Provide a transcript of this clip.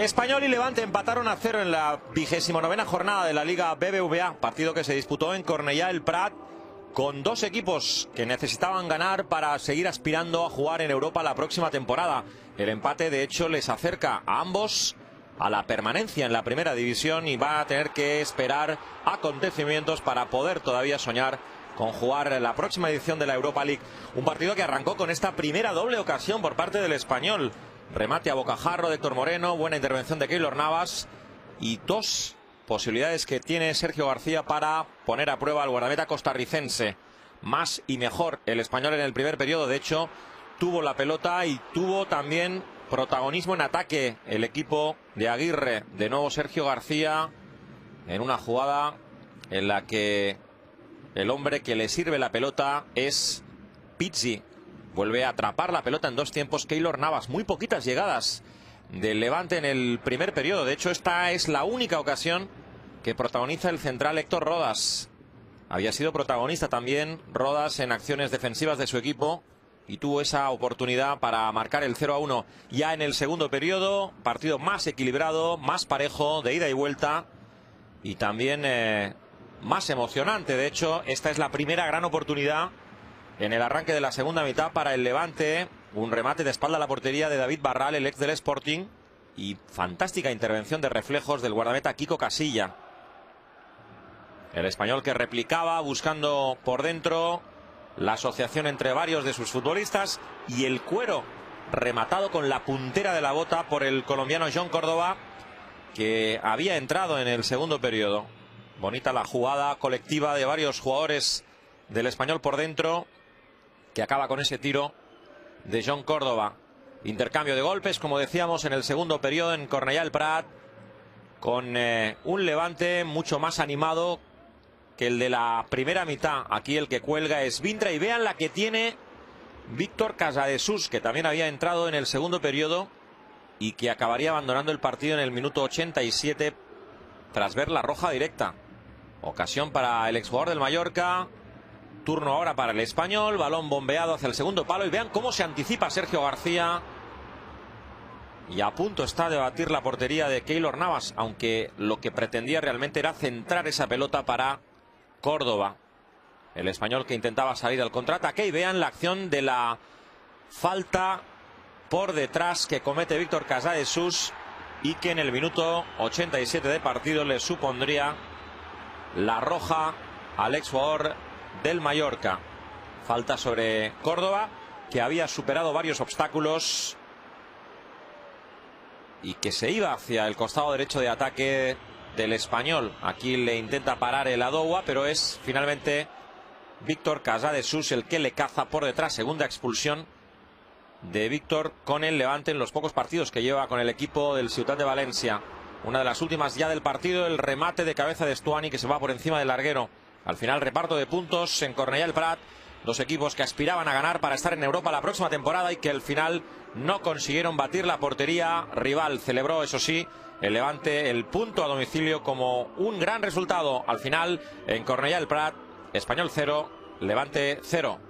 Español y Levante empataron a cero en la vigésimo novena jornada de la Liga BBVA, partido que se disputó en Cornellá el Prat con dos equipos que necesitaban ganar para seguir aspirando a jugar en Europa la próxima temporada. El empate de hecho les acerca a ambos a la permanencia en la primera división y va a tener que esperar acontecimientos para poder todavía soñar con jugar la próxima edición de la Europa League. Un partido que arrancó con esta primera doble ocasión por parte del español. Remate a bocajarro de Héctor Moreno, buena intervención de Keylor Navas y dos posibilidades que tiene Sergio García para poner a prueba al guardameta costarricense. Más y mejor el español en el primer periodo, de hecho, tuvo la pelota y tuvo también protagonismo en ataque el equipo de Aguirre. De nuevo Sergio García en una jugada en la que el hombre que le sirve la pelota es Pizzi. Vuelve a atrapar la pelota en dos tiempos Keylor Navas. Muy poquitas llegadas del Levante en el primer periodo. De hecho, esta es la única ocasión que protagoniza el central Héctor Rodas. Había sido protagonista también Rodas en acciones defensivas de su equipo y tuvo esa oportunidad para marcar el 0 a 1 ya en el segundo periodo. Partido más equilibrado, más parejo, de ida y vuelta y también eh, más emocionante. De hecho, esta es la primera gran oportunidad en el arranque de la segunda mitad para el Levante. Un remate de espalda a la portería de David Barral, el ex del Sporting. Y fantástica intervención de reflejos del guardameta Kiko Casilla. El español que replicaba buscando por dentro la asociación entre varios de sus futbolistas y el cuero rematado con la puntera de la bota por el colombiano John Córdoba que había entrado en el segundo periodo. Bonita la jugada colectiva de varios jugadores del español por dentro que acaba con ese tiro de John Córdoba. Intercambio de golpes, como decíamos, en el segundo periodo en Cornellà el Prat, con eh, un levante mucho más animado que el de la primera mitad. Aquí el que cuelga es Vintra y vean la que tiene Víctor Casadesus, que también había entrado en el segundo periodo y que acabaría abandonando el partido en el minuto 87 tras ver la roja directa. Ocasión para el exjugador del Mallorca. Turno ahora para el español. Balón bombeado hacia el segundo palo. Y vean cómo se anticipa Sergio García. Y a punto está de batir la portería de Keylor Navas. Aunque lo que pretendía realmente era centrar esa pelota para Córdoba. El español que intentaba salir al contraataque. Y vean la acción de la falta por detrás que comete Víctor Casadesus. Y que en el minuto 87 de partido le supondría la roja al exjugador del Mallorca. Falta sobre Córdoba, que había superado varios obstáculos y que se iba hacia el costado derecho de ataque del español. Aquí le intenta parar el Adoua, pero es finalmente Víctor Casadesus el que le caza por detrás. Segunda expulsión de Víctor con el Levante en los pocos partidos que lleva con el equipo del Ciudad de Valencia. Una de las últimas ya del partido, el remate de cabeza de Stuani que se va por encima del larguero. Al final reparto de puntos en Cornellà el Prat. Dos equipos que aspiraban a ganar para estar en Europa la próxima temporada y que al final no consiguieron batir la portería rival. Celebró, eso sí, el Levante el punto a domicilio como un gran resultado. Al final, en Cornellà el Prat, Español 0, Levante 0.